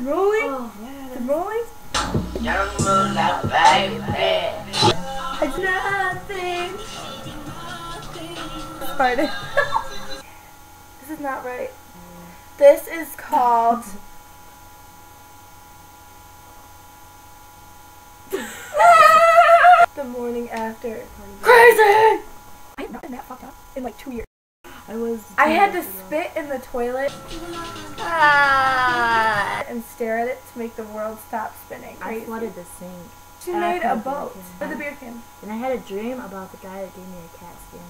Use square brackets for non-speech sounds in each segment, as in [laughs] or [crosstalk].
it rolling? Oh, yeah. Is it rolling? Young moonlight baby. It's nothing. Farted. [laughs] this is not right. This is called. [laughs] the morning after. Crazy! I've not been that fucked up in like two years. I was. I had to spit in the toilet ah, and stare at it to make the world stop spinning. I Crazy. flooded the sink. She and made a boat with a beer can. And I had a dream about the guy that gave me a cat skin.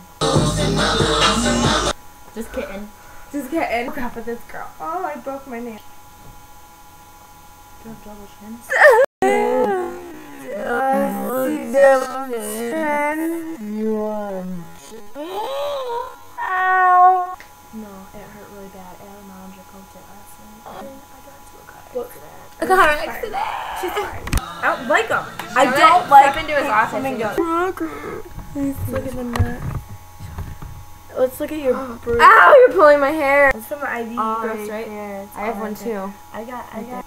Just kidding. Just get in. Crap with this girl. Oh, I broke my nail. Do you have double chins? [laughs] got into a car Look. accident. A. She's fine. I don't like them. I don't it- like into his office and. Let's look at the nut. Let's look at your [gasps] bruise. Ow, you're pulling my hair. It's from the IV. Oh, Gross, right? It's I have oh, one too. I got, I got,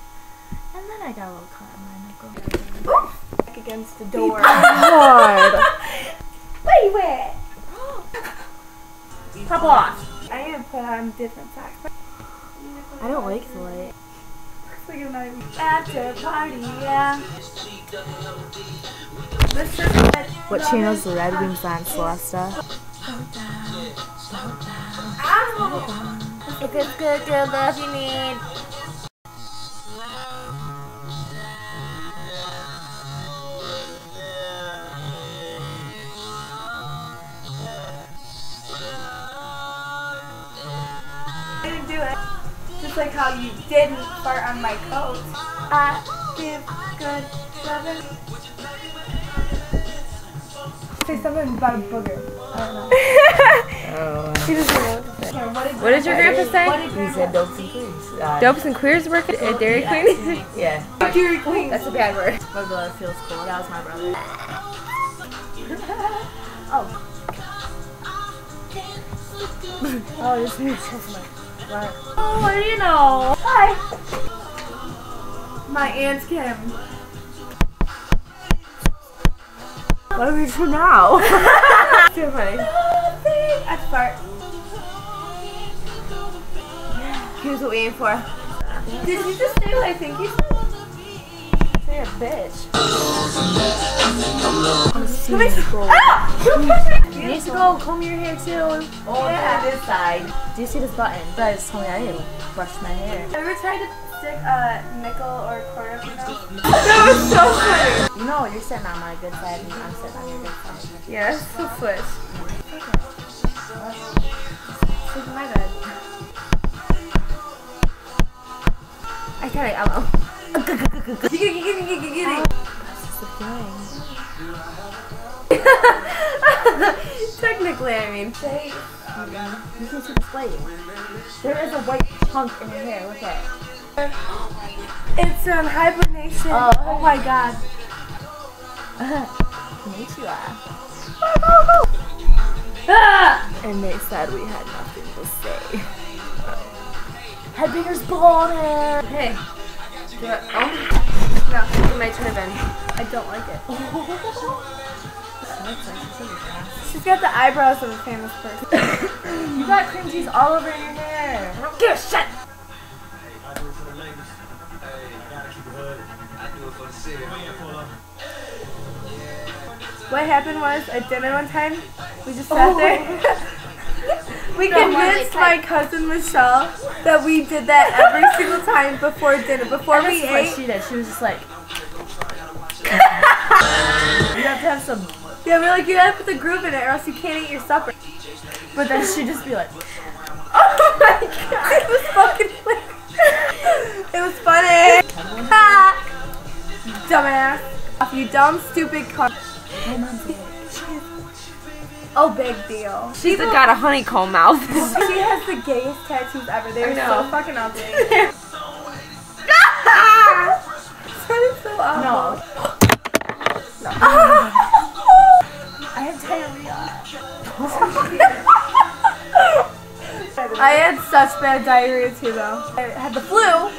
and then I got a little cut on my knuckle. Back against the door. Where you at? Pop off. I need to put on different socks. I don't like the light. An IV. After party, yeah. What channel's the Red Wings on, Celesta? If it's good, good love you need. Just like how you didn't fart on my coat. I give good loving. Say something about a booger. I don't know. [laughs] [laughs] She doesn't know what to say. Here, what did, What did your grandpa say? What did He grandpa said dopes and queens. Uh, Dopes and queers work at Dairy Queen? [laughs] Yeah. Dairy Queen. That's a bad word. My brother feels cool. That was my brother. oh. Oh, this is just my. What? Oh, what do you know? Hi. My aunt Kim. What do we do now? [laughs] Too funny. I fart. Here's what we aim for. Did you just say what I think you said? Say a bitch. Me. Ah! You need to go comb your hair too. Oh, Yeah. to this side. Do you see this button? You guys told me I need to brush my hair. Ever tried to stick a nickel or a quarter up your nose? That was so funny. You know, you're sitting on my good side and I'm sitting on your good side. Yeah, it's so switch. Sleep in my bed. I can't, I don't know. That's the thing. [laughs] Technically, I mean. Say, you can see lady. There is a white chunk in your hair. Look at it. It's um, hibernation. Oh. Oh, my god. Konnichiwa. Ah! And they said we had nothing to say. Headbanger's bald hair. Hey. Do it. Oh. No, it might turn in. I don't like it. [laughs] She's got the eyebrows of a famous person. [laughs] You got cream cheese all over your hair. I don't give a shit. I do it for the ladies. Hey, I gotta keep it hood. I do it for the city. What happened was at dinner one time, we just sat oh. there. [laughs] we convinced my cousin Michelle that we did that every single time before dinner, before we ate. she did. She was just like. [laughs] you have to have some. Yeah, we're like, you gotta put the groove in it or else you can't eat your supper. But then she'd just be like. [laughs] Oh my god, it was fucking funny. It was funny. Ha! [laughs] Dumbass. You dumb, stupid cunt. My mom's like. Oh, big deal. She's got a honeycomb mouth. [laughs] She has the gayest tattoos ever. They're so fucking ugly. Sounded so awful. No. Such bad diarrhea too, though. I had the flu,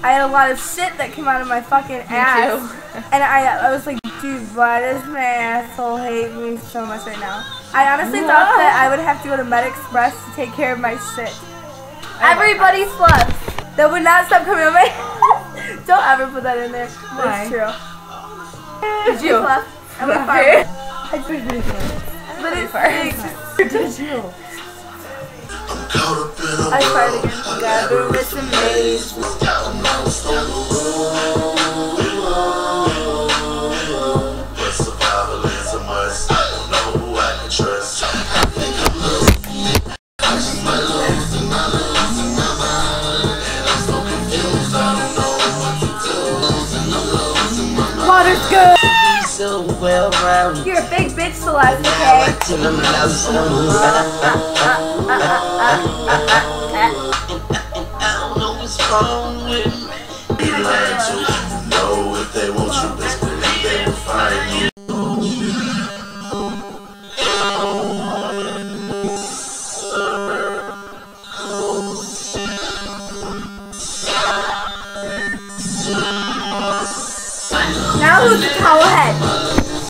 I had a lot of shit that came out of my fucking ass. And I, I was like, dude, why does my asshole hate me so much right now? I honestly thought that I would have to go to Med Express to take care of my shit. Everybody fluffs. That would not stop coming on my [laughs] Don't ever put that in there. Why? It's true. Did you? Fluff. I'm a Why? farmer. [laughs] I did it. But it's fake. Did you? I farted again. Gather with some maze. So well rounded. You're a big bitch, Celeste, okay? Till I'm lost I don't know what's wrong with me. Be lying to you. Know if they want you, best believe they will find you. Now who's the towel head?